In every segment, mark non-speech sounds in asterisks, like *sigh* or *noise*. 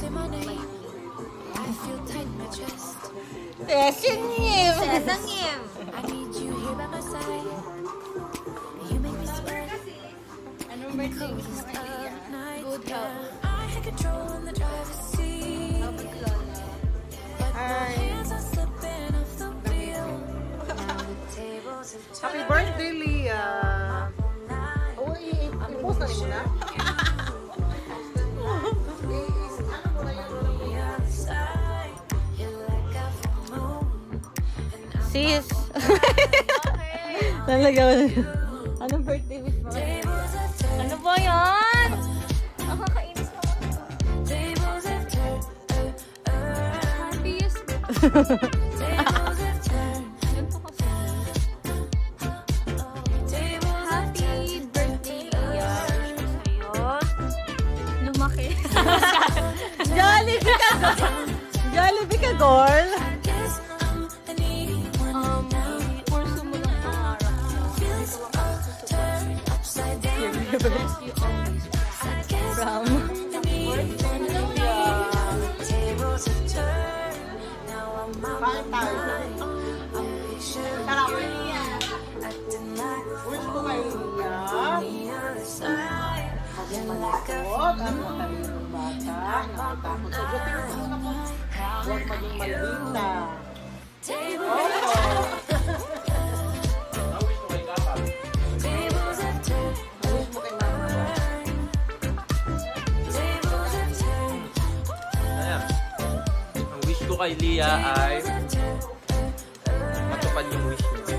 Grow When you say my name, I feel tight in my chest. Seseniem! *laughs* I need you here by my side. Sis. Nalagaw. Anong birthday wish mo? Ano ba yan? Nakakainis naman. Happiest. Happy birthday, ko sa'yo. Lumaki. Jollibee ka, Jollibee ka, girl. Kay Lia ay matupad yung wish niya.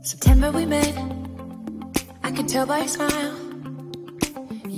September we met. I could tell by your smile.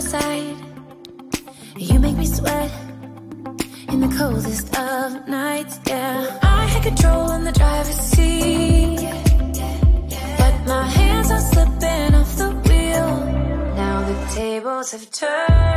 Side. You make me sweat in the coldest of nights. Yeah, I had control in the driver's seat, but my hands are slipping off the wheel. Now the tables have turned.